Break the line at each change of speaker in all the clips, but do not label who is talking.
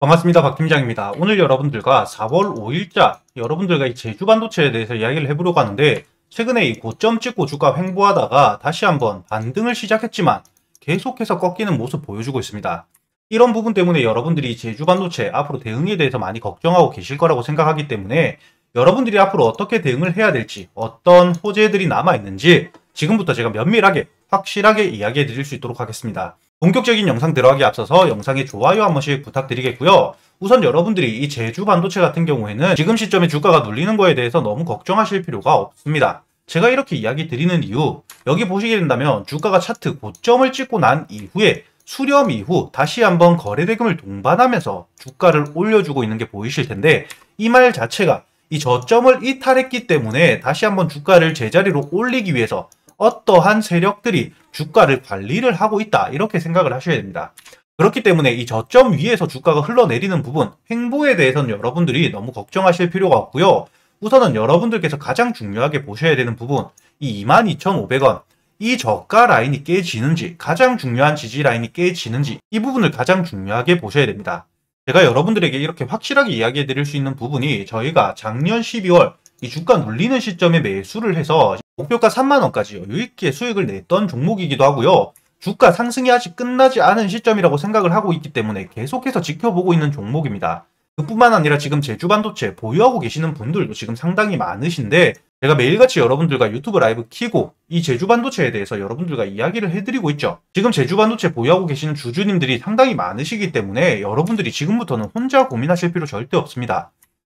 반갑습니다. 박 팀장입니다. 오늘 여러분들과 4월 5일자 여러분들과 이 제주 반도체에 대해서 이야기를 해보려고 하는데 최근에 이 고점 찍고 주가 횡보하다가 다시 한번 반등을 시작했지만 계속해서 꺾이는 모습 보여주고 있습니다. 이런 부분 때문에 여러분들이 제주 반도체 앞으로 대응에 대해서 많이 걱정하고 계실 거라고 생각하기 때문에 여러분들이 앞으로 어떻게 대응을 해야 될지 어떤 호재들이 남아있는지 지금부터 제가 면밀하게 확실하게 이야기해 드릴 수 있도록 하겠습니다. 본격적인 영상 들어가기 앞서서 영상에 좋아요 한 번씩 부탁드리겠고요. 우선 여러분들이 이 제주 반도체 같은 경우에는 지금 시점에 주가가 눌리는 거에 대해서 너무 걱정하실 필요가 없습니다. 제가 이렇게 이야기 드리는 이유 여기 보시게 된다면 주가가 차트 고점을 찍고 난 이후에 수렴 이후 다시 한번 거래대금을 동반하면서 주가를 올려주고 있는 게 보이실 텐데 이 말 자체가 이 저점을 이탈했기 때문에 다시 한번 주가를 제자리로 올리기 위해서 어떠한 세력들이 주가를 관리를 하고 있다 이렇게 생각을 하셔야 됩니다. 그렇기 때문에 이 저점 위에서 주가가 흘러내리는 부분 횡보에 대해서는 여러분들이 너무 걱정하실 필요가 없고요. 우선은 여러분들께서 가장 중요하게 보셔야 되는 부분 이 22,500원 이 저가 라인이 깨지는지 가장 중요한 지지 라인이 깨지는지 이 부분을 가장 중요하게 보셔야 됩니다. 제가 여러분들에게 이렇게 확실하게 이야기해 드릴 수 있는 부분이 저희가 작년 12월 이 주가 눌리는 시점에 매수를 해서 목표가 3만원까지 여유있게 수익을 냈던 종목이기도 하고요. 주가 상승이 아직 끝나지 않은 시점이라고 생각을 하고 있기 때문에 계속해서 지켜보고 있는 종목입니다. 그뿐만 아니라 지금 제주 반도체 보유하고 계시는 분들도 지금 상당히 많으신데 제가 매일같이 여러분들과 유튜브 라이브 키고 이 제주 반도체에 대해서 여러분들과 이야기를 해드리고 있죠. 지금 제주 반도체 보유하고 계시는 주주님들이 상당히 많으시기 때문에 여러분들이 지금부터는 혼자 고민하실 필요 절대 없습니다.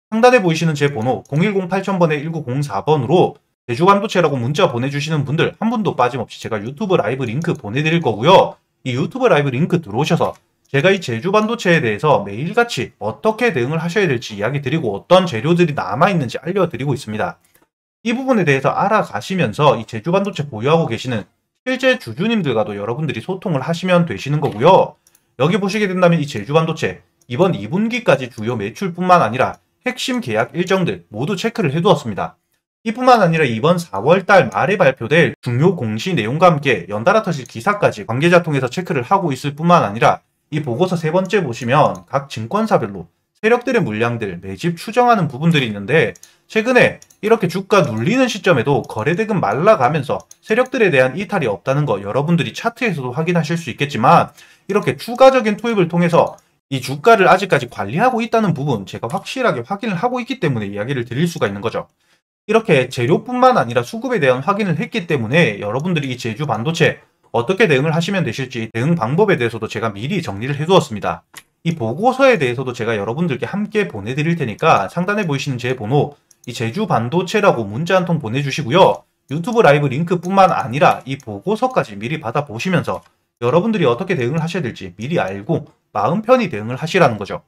상단에 보이시는 제 번호 0 1 0 8 0 0 0에 1904번으로 대주반도체라고 문자 보내주시는 분들 한 분도 빠짐없이 제가 유튜브 라이브 링크 보내드릴 거고요. 이 유튜브 라이브 링크 들어오셔서 제가 이 제주반도체에 대해서 매일같이 어떻게 대응을 하셔야 될지 이야기 드리고 어떤 재료들이 남아있는지 알려드리고 있습니다. 이 부분에 대해서 알아가시면서 이 제주반도체 보유하고 계시는 실제 주주님들과도 여러분들이 소통을 하시면 되시는 거고요. 여기 보시게 된다면 이 제주반도체 이번 2분기까지 주요 매출뿐만 아니라 핵심 계약 일정들 모두 체크를 해두었습니다. 이뿐만 아니라 이번 4월달 말에 발표될 중요 공시 내용과 함께 연달아 터질 기사까지 관계자 통해서 체크를 하고 있을 뿐만 아니라 이 보고서 세 번째 보시면 각 증권사별로 세력들의 물량들 매집 추정하는 부분들이 있는데 최근에 이렇게 주가 눌리는 시점에도 거래대금 말라가면서 세력들에 대한 이탈이 없다는 거 여러분들이 차트에서도 확인하실 수 있겠지만 이렇게 추가적인 투입을 통해서 이 주가를 아직까지 관리하고 있다는 부분 제가 확실하게 확인을 하고 있기 때문에 이야기를 드릴 수가 있는 거죠. 이렇게 재료뿐만 아니라 수급에 대한 확인을 했기 때문에 여러분들이 이 제주 반도체 어떻게 대응을 하시면 되실지 대응 방법에 대해서도 제가 미리 정리를 해두었습니다. 이 보고서에 대해서도 제가 여러분들께 함께 보내드릴 테니까 상단에 보이시는 제 번호 이 제주 반도체라고 문자 한 통 보내주시고요. 유튜브 라이브 링크뿐만 아니라 이 보고서까지 미리 받아보시면서 여러분들이 어떻게 대응을 하셔야 될지 미리 알고 마음 편히 대응을 하시라는 거죠.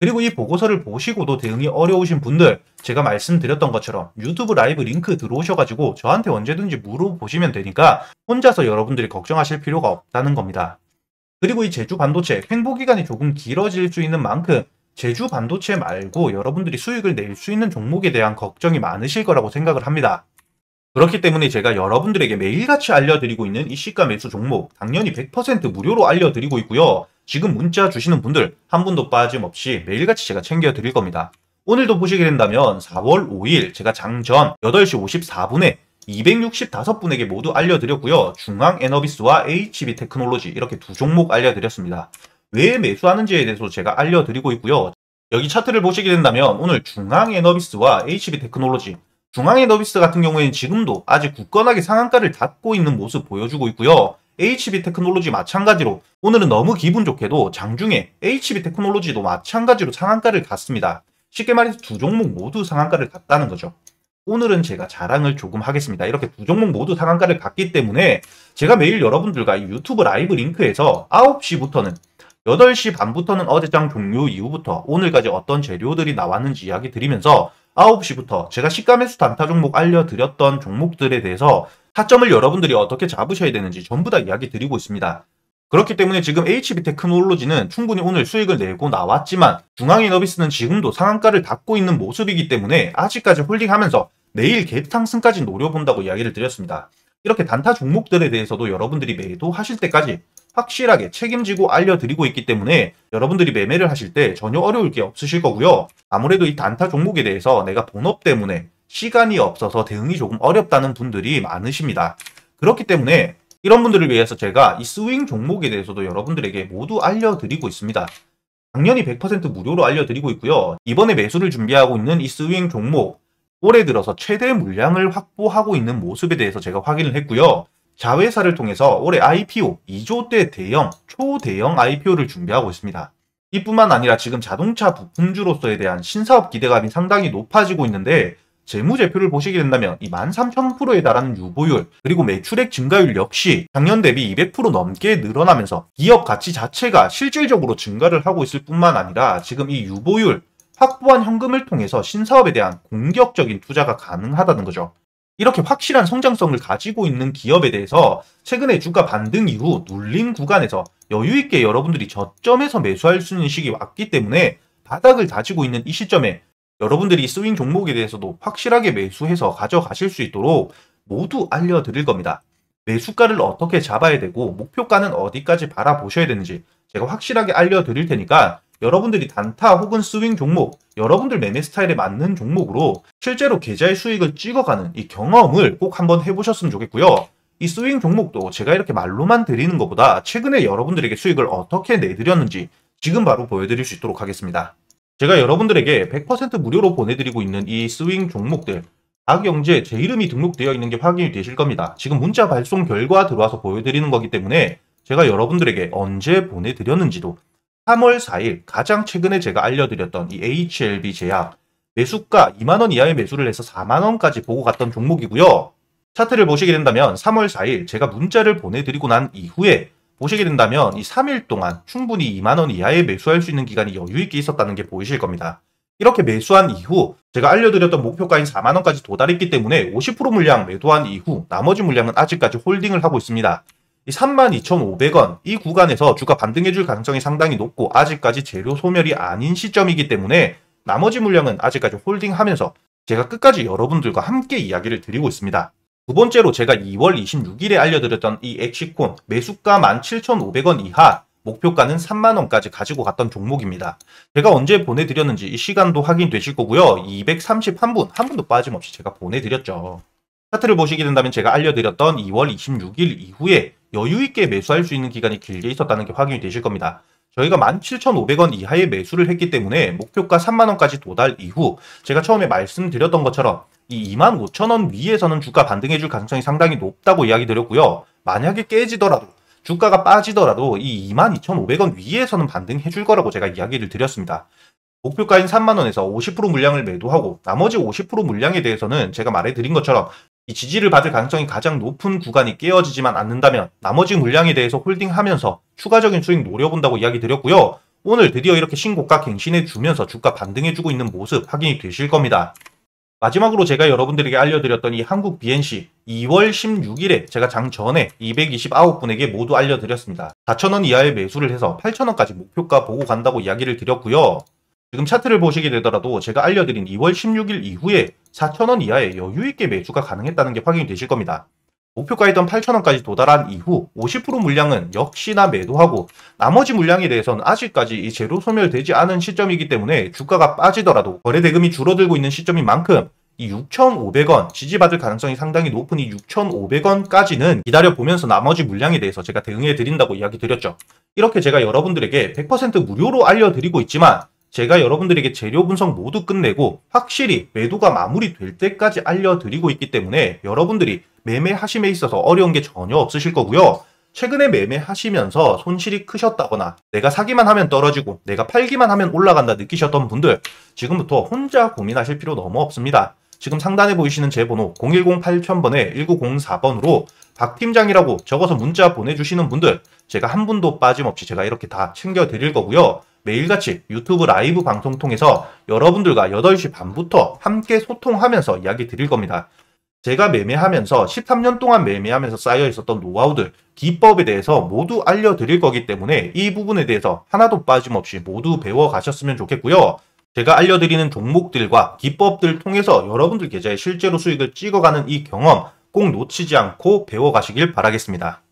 그리고 이 보고서를 보시고도 대응이 어려우신 분들 제가 말씀드렸던 것처럼 유튜브 라이브 링크 들어오셔가지고 저한테 언제든지 물어보시면 되니까 혼자서 여러분들이 걱정하실 필요가 없다는 겁니다. 그리고 이 제주 반도체 횡보기간이 조금 길어질 수 있는 만큼 제주 반도체 말고 여러분들이 수익을 낼 수 있는 종목에 대한 걱정이 많으실 거라고 생각을 합니다. 그렇기 때문에 제가 여러분들에게 매일같이 알려드리고 있는 이 시가 매수 종목 당연히 100% 무료로 알려드리고 있고요. 지금 문자 주시는 분들 한 분도 빠짐없이 매일같이 제가 챙겨드릴 겁니다. 오늘도 보시게 된다면 4월 5일 제가 장전 8시 54분에 265분에게 모두 알려드렸고요. 중앙에너비스와 HB 테크놀로지 이렇게 두 종목 알려드렸습니다. 왜 매수하는지에 대해서 제가 알려드리고 있고요. 여기 차트를 보시게 된다면 오늘 중앙에너비스와 HB 테크놀로지 중앙의 너비스 같은 경우에는 지금도 아직 굳건하게 상한가를 닫고 있는 모습 보여주고 있고요. HB 테크놀로지 마찬가지로 오늘은 너무 기분 좋게도 장중에 HB 테크놀로지도 마찬가지로 상한가를 갔습니다. 쉽게 말해서 두 종목 모두 상한가를 갔다는 거죠. 오늘은 제가 자랑을 조금 하겠습니다. 이렇게 두 종목 모두 상한가를 갔기 때문에 제가 매일 여러분들과 유튜브 라이브 링크에서 9시부터는 8시 반부터는 어제장 종료 이후부터 오늘까지 어떤 재료들이 나왔는지 이야기 드리면서 9시부터 제가 시가매수 단타 종목 알려드렸던 종목들에 대해서 타점을 여러분들이 어떻게 잡으셔야 되는지 전부 다 이야기 드리고 있습니다. 그렇기 때문에 지금 HB테크놀로지는 충분히 오늘 수익을 내고 나왔지만 중앙이너비스는 지금도 상한가를 닫고 있는 모습이기 때문에 아직까지 홀딩하면서 내일 갭 상승까지 노려본다고 이야기를 드렸습니다. 이렇게 단타 종목들에 대해서도 여러분들이 매도하실 때까지 확실하게 책임지고 알려드리고 있기 때문에 여러분들이 매매를 하실 때 전혀 어려울 게 없으실 거고요. 아무래도 이 단타 종목에 대해서 내가 본업 때문에 시간이 없어서 대응이 조금 어렵다는 분들이 많으십니다. 그렇기 때문에 이런 분들을 위해서 제가 이 스윙 종목에 대해서도 여러분들에게 모두 알려드리고 있습니다. 당연히 100% 무료로 알려드리고 있고요. 이번에 매수를 준비하고 있는 이 스윙 종목 올해 들어서 최대 물량을 확보하고 있는 모습에 대해서 제가 확인을 했고요. 자회사를 통해서 올해 IPO 2조대 대형, 초대형 IPO를 준비하고 있습니다. 이뿐만 아니라 지금 자동차 부품주로서에 대한 신사업 기대감이 상당히 높아지고 있는데 재무제표를 보시게 된다면 이 13,000%에 달하는 유보율 그리고 매출액 증가율 역시 작년 대비 200% 넘게 늘어나면서 기업 가치 자체가 실질적으로 증가를 하고 있을 뿐만 아니라 지금 이 유보율 확보한 현금을 통해서 신사업에 대한 공격적인 투자가 가능하다는 거죠. 이렇게 확실한 성장성을 가지고 있는 기업에 대해서 최근에 주가 반등 이후 눌림 구간에서 여유있게 여러분들이 저점에서 매수할 수 있는 시기 왔기 때문에 바닥을 다지고 있는 이 시점에 여러분들이 스윙 종목에 대해서도 확실하게 매수해서 가져가실 수 있도록 모두 알려드릴 겁니다. 매수가를 어떻게 잡아야 되고 목표가는 어디까지 바라보셔야 되는지 제가 확실하게 알려드릴 테니까 여러분들이 단타 혹은 스윙 종목, 여러분들 매매 스타일에 맞는 종목으로 실제로 계좌의 수익을 찍어가는 이 경험을 꼭 한번 해보셨으면 좋겠고요. 이 스윙 종목도 제가 이렇게 말로만 드리는 것보다 최근에 여러분들에게 수익을 어떻게 내드렸는지 지금 바로 보여드릴 수 있도록 하겠습니다. 제가 여러분들에게 100% 무료로 보내드리고 있는 이 스윙 종목들 박영재 제 이름이 등록되어 있는 게 확인이 되실 겁니다. 지금 문자 발송 결과 들어와서 보여드리는 거기 때문에 제가 여러분들에게 언제 보내드렸는지도 3월 4일 가장 최근에 제가 알려드렸던 이 HLB 제약 매수가 2만원 이하의 매수를 해서 4만원까지 보고 갔던 종목이고요. 차트를 보시게 된다면 3월 4일 제가 문자를 보내드리고 난 이후에 보시게 된다면 이 3일 동안 충분히 2만원 이하에 매수할 수 있는 기간이 여유있게 있었다는 게 보이실 겁니다. 이렇게 매수한 이후 제가 알려드렸던 목표가인 4만원까지 도달했기 때문에 50% 물량 매도한 이후 나머지 물량은 아직까지 홀딩을 하고 있습니다. 32,500원 이 구간에서 주가 반등해 줄 가능성이 상당히 높고 아직까지 재료 소멸이 아닌 시점이기 때문에 나머지 물량은 아직까지 홀딩하면서 제가 끝까지 여러분들과 함께 이야기를 드리고 있습니다. 두 번째로 제가 2월 26일에 알려드렸던 이 엑시콘 매수가 17,500원 이하 목표가는 3만원까지 가지고 갔던 종목입니다. 제가 언제 보내드렸는지 이 시간도 확인되실 거고요. 231분 한 분도 빠짐없이 제가 보내드렸죠. 차트를 보시게 된다면 제가 알려드렸던 2월 26일 이후에 여유 있게 매수할 수 있는 기간이 길게 있었다는 게 확인이 되실 겁니다. 저희가 17,500원 이하의 매수를 했기 때문에 목표가 3만원까지 도달 이후 제가 처음에 말씀드렸던 것처럼 이 25,000원 위에서는 주가 반등해줄 가능성이 상당히 높다고 이야기 드렸고요. 만약에 깨지더라도 주가가 빠지더라도 이 22,500원 위에서는 반등해줄 거라고 제가 이야기를 드렸습니다. 목표가인 3만원에서 50% 물량을 매도하고 나머지 50% 물량에 대해서는 제가 말해드린 것처럼 이 지지를 받을 가능성이 가장 높은 구간이 깨어지지만 않는다면 나머지 물량에 대해서 홀딩하면서 추가적인 수익 노려본다고 이야기 드렸고요. 오늘 드디어 이렇게 신고가 갱신해주면서 주가 반등해주고 있는 모습 확인이 되실 겁니다. 마지막으로 제가 여러분들에게 알려드렸던 이 한국 BNC 2월 16일에 제가 장 전에 229분에게 모두 알려드렸습니다. 4천원 이하의 매수를 해서 8천원까지 목표가 보고 간다고 이야기를 드렸고요. 지금 차트를 보시게 되더라도 제가 알려드린 2월 16일 이후에 4천원 이하의 여유있게 매수가 가능했다는 게 확인이 되실 겁니다. 목표가이던 8천원까지 도달한 이후 50% 물량은 역시나 매도하고 나머지 물량에 대해서는 아직까지 이 제로 소멸되지 않은 시점이기 때문에 주가가 빠지더라도 거래 대금이 줄어들고 있는 시점인 만큼 이 6,500원 지지받을 가능성이 상당히 높은 이 6,500원까지는 기다려보면서 나머지 물량에 대해서 제가 대응해드린다고 이야기 드렸죠. 이렇게 제가 여러분들에게 100% 무료로 알려드리고 있지만 제가 여러분들에게 재료 분석 모두 끝내고 확실히 매도가 마무리될 때까지 알려드리고 있기 때문에 여러분들이 매매하심에 있어서 어려운 게 전혀 없으실 거고요. 최근에 매매하시면서 손실이 크셨다거나 내가 사기만 하면 떨어지고 내가 팔기만 하면 올라간다 느끼셨던 분들 지금부터 혼자 고민하실 필요 너무 없습니다. 지금 상단에 보이시는 제 번호 010-8000번에 1904번으로 박 팀장이라고 적어서 문자 보내주시는 분들 제가 한 분도 빠짐없이 제가 이렇게 다 챙겨드릴 거고요. 매일같이 유튜브 라이브 방송 통해서 여러분들과 8시 반부터 함께 소통하면서 이야기 드릴 겁니다. 제가 매매하면서 13년 동안 매매하면서 쌓여 있었던 노하우들, 기법에 대해서 모두 알려드릴 거기 때문에 이 부분에 대해서 하나도 빠짐없이 모두 배워가셨으면 좋겠고요. 제가 알려드리는 종목들과 기법들 통해서 여러분들 계좌에 실제로 수익을 찍어가는 이 경험 꼭 놓치지 않고 배워가시길 바라겠습니다.